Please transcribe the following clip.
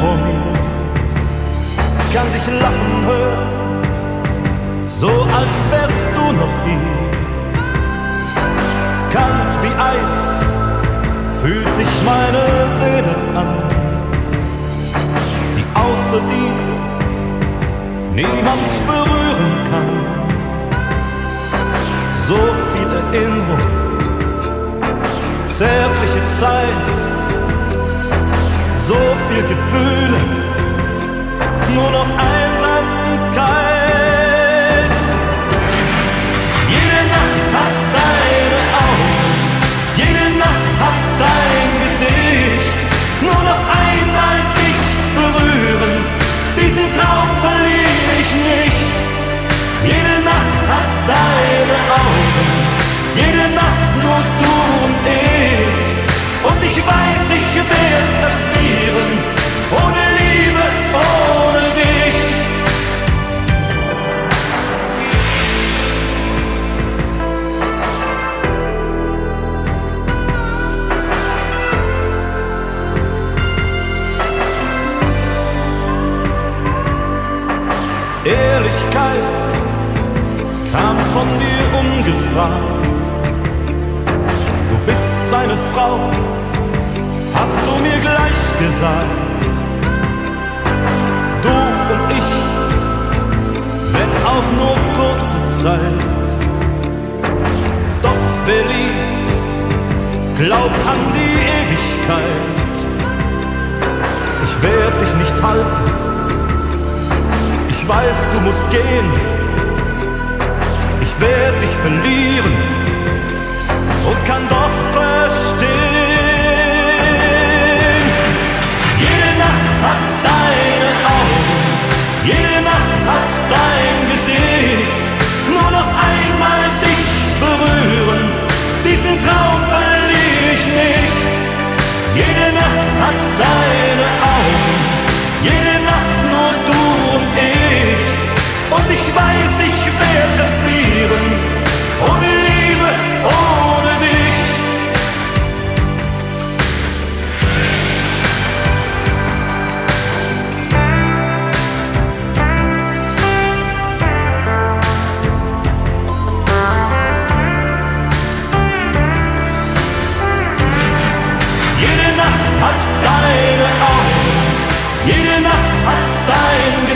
vor mir, kann dich lachen hören, so als wärst du noch hier. Kalt wie Eis fühlt sich meine Seele an, die außer dir niemand berühren kann. So viel Erinnerung, zärtliche Zeit, Gefühle, nur noch Einsamkeit. Ehrlichkeit kam von dir ungefragt. Du bist seine Frau, hast du mir gleich gesagt. Du und ich, wenn auch nur kurze Zeit. Doch wer liebt, glaubt an die Ewigkeit. Ich werd dich nicht halten, weiß, du musst gehen. Ich werde dich verlieren und kann doch verstehen. Jede Nacht hat deine Augen, jede Nacht hat dein Gesicht. Nur noch einmal dich berühren, diesen Traum verliere ich nicht. Jede Nacht hat deine ich weiß, ich werde erfrieren, ohne Liebe, ohne dich. Jede Nacht hat deine Augen, jede Nacht hat dein